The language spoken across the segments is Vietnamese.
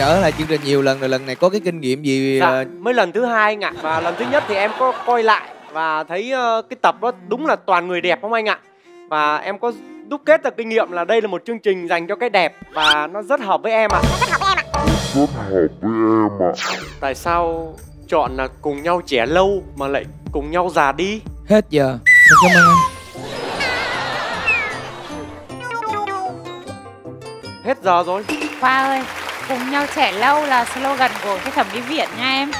trở lại chương trình nhiều lần rồi lần này có cái kinh nghiệm gì dạ, ờ, mới lần thứ hai anh ạ và lần thứ nhất thì em có coi lại và thấy ờ, cái tập đó đúng là toàn người đẹp không anh ạ? Và em có đúc kết được kinh nghiệm là đây là một chương trình dành cho cái đẹp và nó rất hợp với em ạ. Rất hợp với em ạ. Rất hợp với em ạ. Tại sao chọn là cùng nhau trẻ lâu mà lại cùng nhau già đi? Hết giờ. Xin cảm ơn anh. Hết giờ rồi. Khoa ơi, cùng nhau trẻ lâu là slogan của cái thẩm mỹ viện nha em.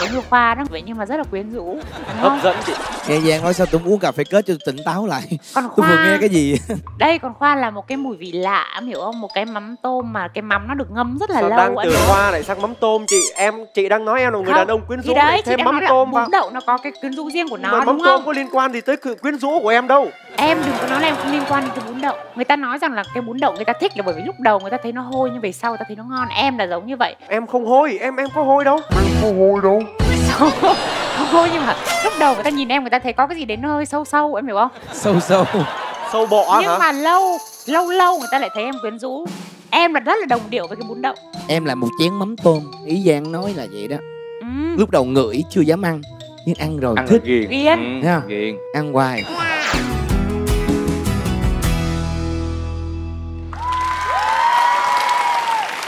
Giống như Khoa đó, vậy nhưng mà rất là quyến rũ, hấp dẫn chị. Nghe Giang nói sao tôi muốn uống cà phê kết cho tỉnh táo lại? Còn tôi vừa nghe Khoa, cái gì? Đây còn Khoa là một cái mùi vị lạ, em hiểu không? Một cái mắm tôm mà cái mắm nó được ngâm rất là sao lâu. đang em từ hiểu không? hoa lại sang mắm tôm? Chị em chị đang nói em là người Không, đàn ông quyến rũ đấy, thêm mắm tôm vào. bún đậu nó có cái quyến rũ riêng của mà nó mắm đúng tôm không? có liên quan gì tới sự quyến rũ của em đâu? Em đừng có nói là em không liên quan đến cái bún đậu. Người ta nói rằng là cái bún đậu người ta thích là bởi vì lúc đầu người ta thấy nó hôi Nhưng về sau người ta thấy nó ngon. Em là giống như vậy. Em không hôi em em có hôi đâu. Có hôi đâu Không hôi nhưng mà lúc đầu người ta nhìn em người ta thấy có cái gì nó hơi sâu sâu em hiểu không? Sâu sâu. Sâu bọ Nhưng hả mà lâu lâu lâu người ta lại thấy em quyến rũ. Em là rất là đồng điệu với cái bún đậu. Em làm một chén mắm tôm ý Giang nói là vậy đó. Ừ. lúc đầu ngửi chưa dám ăn nhưng ăn rồi ăn thích. ghiền. Ghiền. ừ, ghiền. Ăn hoài.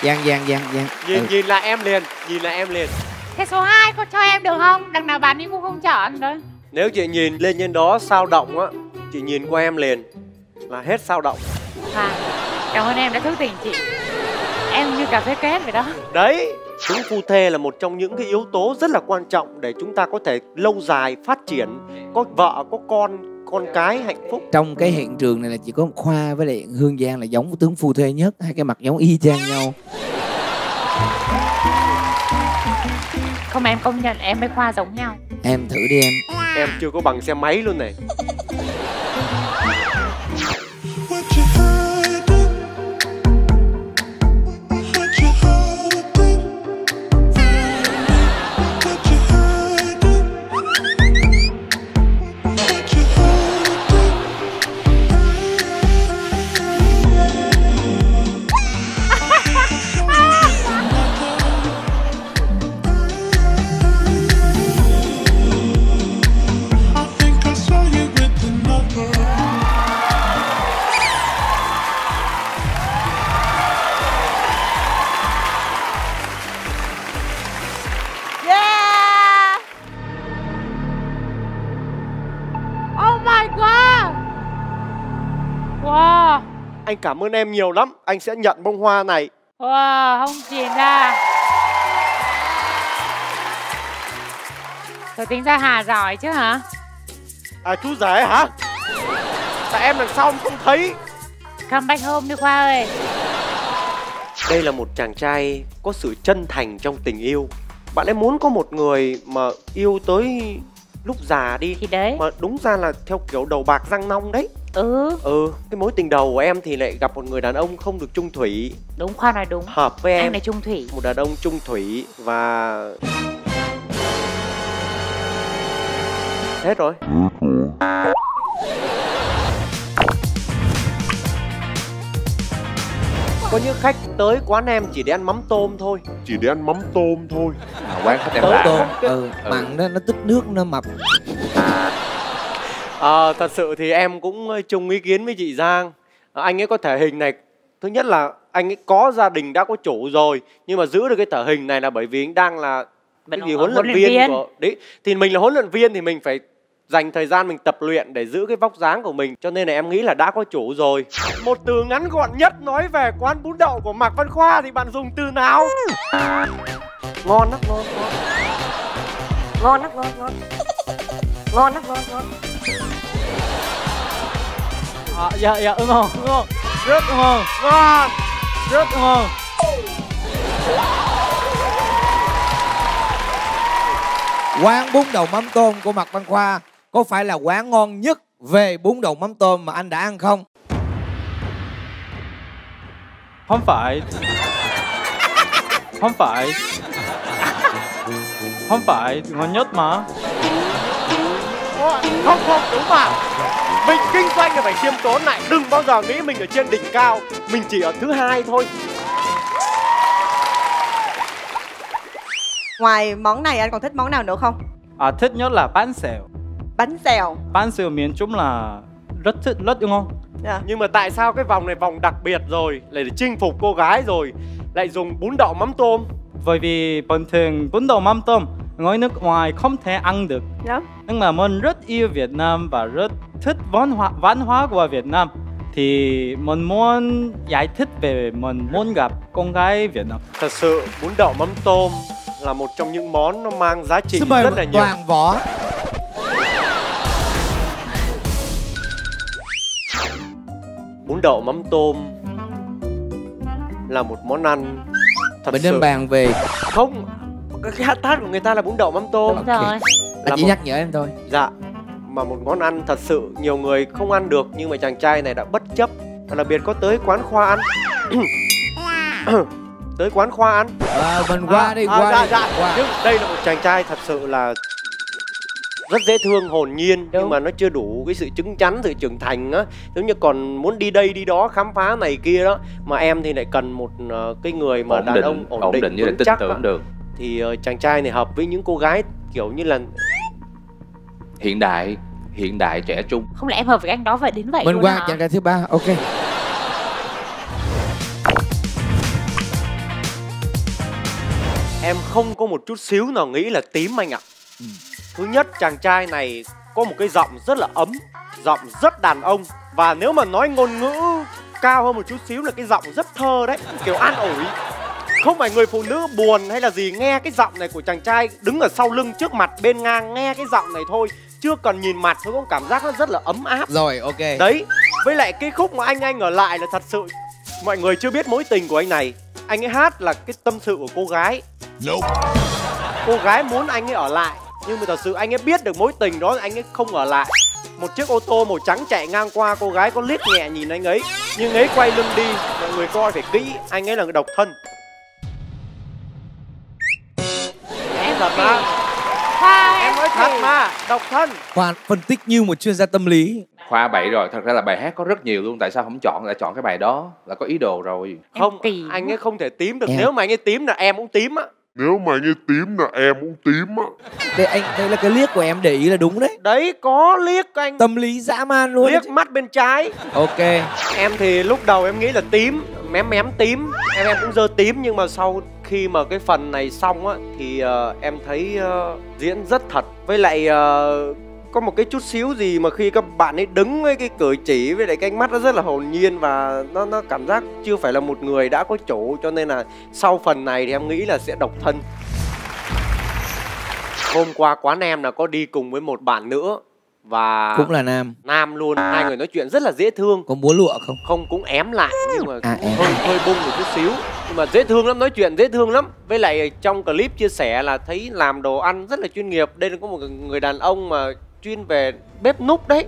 Giang Giang Giang Giang. Nhìn ừ. nhìn lại em liền nhìn lại em liền Thế số 2 có cho em được không? Đằng nào bạn ấy cũng không chọn đấy nếu chị nhìn lên trên đó sao động á chị nhìn qua em liền là hết sao động. À, Cảm ơn em đã thức tỉnh chị. Em như cà phê kết vậy đó. Đấy tính phu thê là một trong những cái yếu tố rất là quan trọng để chúng ta có thể lâu dài phát triển có vợ có con con cái hạnh phúc. Trong cái hiện trường này là chỉ có Khoa với lại Hương Giang là giống tướng phu thê nhất hai cái mặt giống y chang nhau Không em công nhận em với Khoa giống nhau. Em thử đi em. Em chưa có bằng xe máy luôn này anh cảm ơn em nhiều lắm anh sẽ nhận bông hoa này Wow, không chỉ ra. Tôi tính ra Hà giỏi chứ hả? à chú rể hả tại em đằng sau không thấy Come back home đi Khoa ơi. đây là một chàng trai có sự chân thành trong tình yêu bạn ấy muốn có một người mà yêu tới lúc già đi Thì đấy. mà đúng ra là theo kiểu đầu bạc răng nong đấy Ừ, ừ cái mối tình đầu của em thì lại gặp một người đàn ông không được trung thủy. Đúng Khoa nói đúng. hợp với Anh em. này trung thủy. một đàn ông trung thủy và hết rồi. Có những khách tới quán em chỉ để ăn mắm tôm thôi. Chỉ để ăn mắm tôm thôi. À, quán khách em làm tôm. Á. ừ, mặn đó nó tích nước nó mập à, thật sự thì em cũng chung ý kiến với chị giang. À, anh ấy có thể hình này thứ nhất là anh ấy có gia đình đã có chủ rồi nhưng mà giữ được cái thể hình này là bởi vì anh đang là cái Vận gì động- huấn luyện huấn luyện viên, viên. của đấy thì mình là huấn luyện viên thì mình phải dành thời gian mình tập luyện để giữ cái vóc dáng của mình cho nên là em nghĩ là đã có chủ rồi. Một từ ngắn gọn nhất nói về quán bún đậu của mạc văn khoa thì bạn dùng từ nào? Ngon lắm ngon ngon. Ngon lắm ngon ngon. Ngon lắm ngon ngon À, dạ dạ ngon ngon rất ngon ngon rất ngon quán bún đậu mắm tôm của mặt văn khoa có phải là quán ngon nhất về bún đậu mắm tôm mà anh đã ăn không? Không phải. Không phải. Không phải ngon nhất mà. Không không đúng mà mình kinh doanh là phải khiêm tốn lại đừng bao giờ nghĩ mình ở trên đỉnh cao mình chỉ ở thứ hai thôi Ngoài món này anh còn thích món nào nữa không? À, thích nhất là bánh xèo. Bánh xèo. Bánh xèo miền Trung là rất thích, rất đúng không? Dạ. nhưng mà tại sao cái vòng này vòng đặc biệt rồi lại để chinh phục cô gái rồi lại dùng bún đậu mắm tôm Bởi vì bình thường bún đậu mắm tôm người nước ngoài không thể ăn được. Dạ. Nhưng mà mình rất yêu Việt Nam và rất thích văn hóa, văn hóa của Việt Nam. Thì mình muốn giải thích về mình muốn gặp con gái Việt Nam. thật sự bún đậu mắm tôm là một trong những món nó mang giá trị Xin mời rất là nhiều Toàn Võ. bún đậu mắm tôm là một món ăn thật Mình sự nên bàn về không cái hát tát của người ta là bún đậu mắm tôm đúng rồi là chỉ một- nhắc nhở em thôi. dạ mà một món ăn thật sự nhiều người không ăn được nhưng mà chàng trai này đã bất chấp và đặc biệt có tới quán khoa ăn tới quán khoa ăn À, mình qua đi, à, qua dạ, đi. dạ. Qua. nhưng đây là một chàng trai thật sự là rất dễ thương hồn nhiên nhưng Đúng. mà nó chưa đủ cái sự chứng chắn sự trưởng thành á giống như còn muốn đi đây đi đó khám phá này kia đó mà em thì lại cần một ờ, cái người mà ổn đàn định ông ổn, ổn định, định với lại tin chắc tưởng á. được thì ờ, chàng trai này hợp với những cô gái kiểu như là hiện đại hiện đại trẻ trung không lẽ em hợp với anh đó vậy đến vậy Mình luôn qua hả? chàng trai thứ ba. Ok. em không có một chút xíu nào nghĩ là tím anh ạ Ừ. thứ nhất chàng trai này có một cái giọng rất là ấm giọng rất đàn ông và nếu mà nói ngôn ngữ cao hơn một chút xíu là cái giọng rất thơ đấy kiểu an ủi không phải người phụ nữ buồn hay là gì nghe cái giọng này của chàng trai đứng ở sau lưng trước mặt bên ngang nghe cái giọng này thôi chưa cần nhìn mặt thôi cũng cảm giác nó rất là ấm áp. Rồi, ok. đấy với lại cái khúc mà anh anh ở lại là thật sự mọi người chưa biết mối tình của anh này. Anh ấy hát là cái tâm sự của cô gái. Cô gái muốn anh ấy ở lại nhưng mà thật sự anh ấy biết được mối tình đó anh ấy không ở lại. Một chiếc ô tô màu trắng chạy ngang qua cô gái có liếc nhẹ nhìn anh ấy. Nhưng ấy quay lưng đi mọi người coi phải kỹ anh ấy là người độc thân Khoa thật mà độc thân. Khoan phân tích như một chuyên gia tâm lý. khoa bậy rồi thật ra là bài hát có rất nhiều luôn tại sao không chọn lại chọn cái bài đó? Là có ý đồ rồi. Không anh ấy không thể tím được. Em. nếu mà anh ấy tím là em cũng tím á. Nếu mà anh ấy tím là em cũng tím á. Đây anh đây là cái liếc của em để ý là đúng đấy. đấy có liếc anh. Tâm lý dã man luôn. liếc mắt bên trái. Ok. em thì lúc đầu em nghĩ là tím mém mém tím. Em em cũng dơ tím nhưng mà sau khi mà cái phần này xong á thì ờ, em thấy ờ, diễn rất thật. Với lại ờ, có một cái chút xíu gì mà khi các bạn ấy đứng với cái cử chỉ với lại cái ánh mắt nó rất là hồn nhiên và nó nó cảm giác chưa phải là một người đã có chủ cho nên là sau phần này thì em nghĩ là sẽ độc thân. Hôm qua quán em là có đi cùng với một bạn nữa và Cũng là nam. nam luôn. Hai người nói chuyện rất là dễ thương. Có múa lụa không? không cũng ém lại nhưng mà À, hơi hơi bung một chút xíu nhưng mà dễ thương lắm nói chuyện dễ thương lắm. Với lại trong clip chia sẻ là thấy làm đồ ăn rất là chuyên nghiệp. Đây là có một người đàn ông mà chuyên về bếp núc đấy.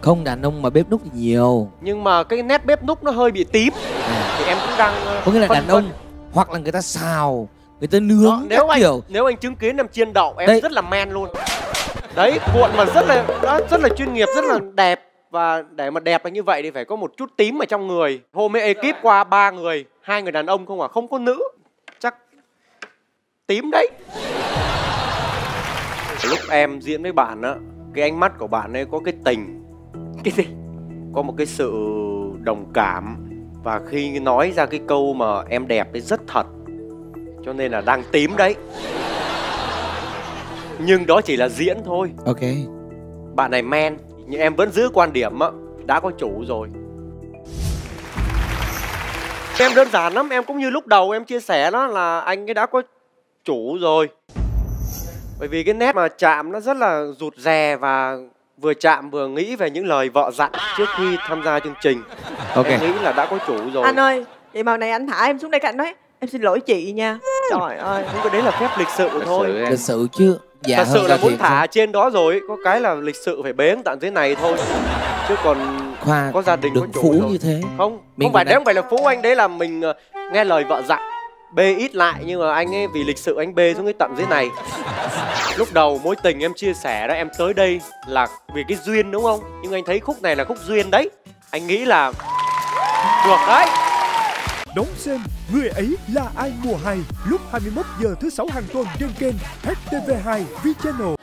Không đàn ông mà bếp núc thì nhiều. nhưng mà cái nét bếp núc nó hơi bị tím. À, thì em cũng đang ờ, có nghĩa là đàn ông hoặc là người ta xào, người ta nướng Đó, nếu anh kiểu. nếu anh chứng kiến em chiên đậu em Đây. rất là men luôn. Đấy cuộn mà rất là đó, rất là chuyên nghiệp rất là đẹp. Và để mà đẹp là như vậy thì phải có một chút tím ở trong người. Hôm ấy ekip qua ba người hai người đàn ông không à không có nữ. Chắc tím đấy. Lúc em diễn với bạn á cái ánh mắt của bạn ấy có cái tình. Cái gì? Có một cái sự đồng cảm. Và khi nói ra cái câu mà em đẹp ấy rất thật. Cho nên là đang tím đấy. Nhưng đó chỉ là diễn thôi. Ok. bạn này men. Nhưng em vẫn giữ quan điểm á đã có chủ rồi em đơn giản lắm em cũng như lúc đầu em chia sẻ đó là anh ấy đã có chủ rồi. Bởi vì cái nét mà chạm nó rất là rụt rè và vừa chạm vừa nghĩ về những lời vợ dặn trước khi tham gia chương trình. Ok. em nghĩ là đã có chủ rồi. Anh ơi, vậy mà này anh thả em xuống đây cạnh nói Em xin lỗi chị nha. Trời ơi nhưng cái đấy là phép lịch sự Thật thôi. sự Lịch sự chứ. Dạ thật sự là muốn thả không? trên đó rồi có cái là lịch sự phải bế tận dưới này thôi. Chứ còn Khoa có gia đình có đừng chủ phú rồi. như thế. không Mình không phải đấy không phải là phú anh đấy là mình ờ, nghe lời vợ dặn bê ít lại nhưng mà anh ấy vì lịch sự anh bê xuống cái tận dưới này lúc đầu mối tình em chia sẻ đó em tới đây là vì cái duyên đúng không nhưng anh thấy khúc này là khúc duyên đấy anh nghĩ là được đấy Đón xem Người ấy là ai mùa 2 lúc 21 giờ thứ sáu hàng tuần trên kênh HTV2 V Channel.